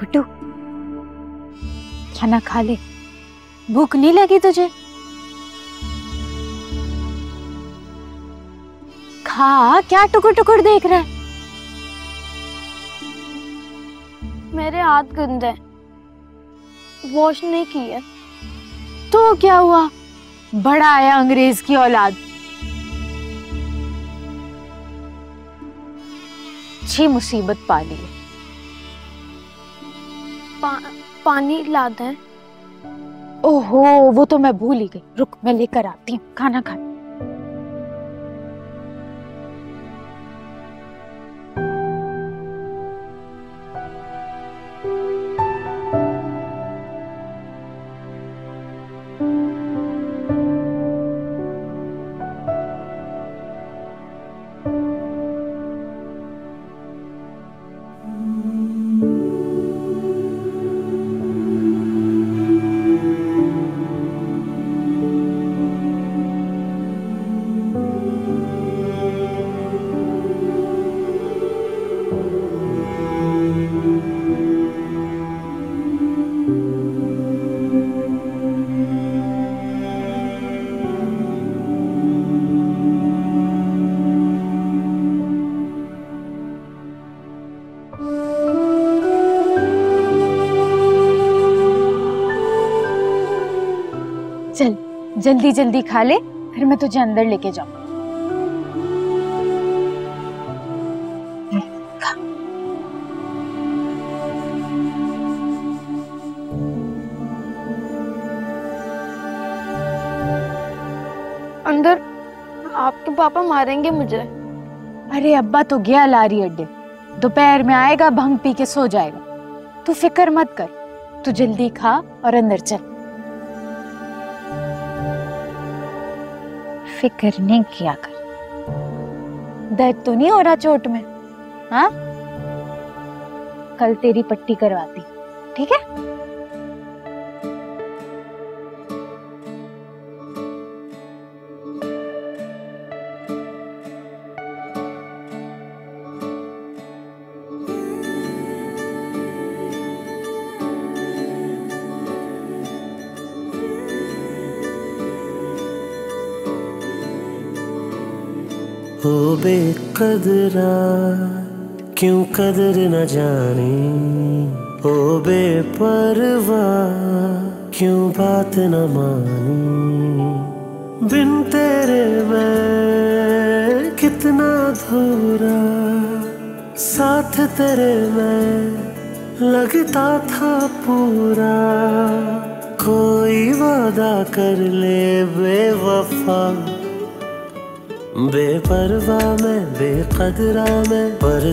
गुड्डू खाना खा ले। भूख नहीं लगी तुझे? खा क्या टुकुर टुकुर देख रहा है? मेरे हाथ गंदे वॉश नहीं की है तो क्या हुआ? बड़ा आया अंग्रेज़ की औलाद। अच्छी मुसीबत पा ली है। पा, पानी ला दें ओहो वो तो मैं भूल ही गई। रुक मैं लेकर आती हूँ। खाना खा। चल जल्दी जल्दी खा ले फिर मैं तुझे अंदर लेके जाऊँ। अंदर आपके पापा मारेंगे मुझे। अरे अब्बा तो गया लारी अड्डे। दोपहर में आएगा, भंग पी के सो जाएगा। तू फ़िक्र मत कर। तू जल्दी खा और अंदर चल। फ़िक्र नहीं किया कर। दर्द तो नहीं हो रहा चोट में हाँ? कल तेरी पट्टी करवाती, ठीक है? हो बेकदरा क्यों कदर न जानी? हो बेपरवा, क्यों बात न मानी? बिन तेरे मैं कितना धूरा साथ तेरे मैं लगता था पूरा। कोई वादा कर ले बेवफा। बेपरवा में बेकदरा में पर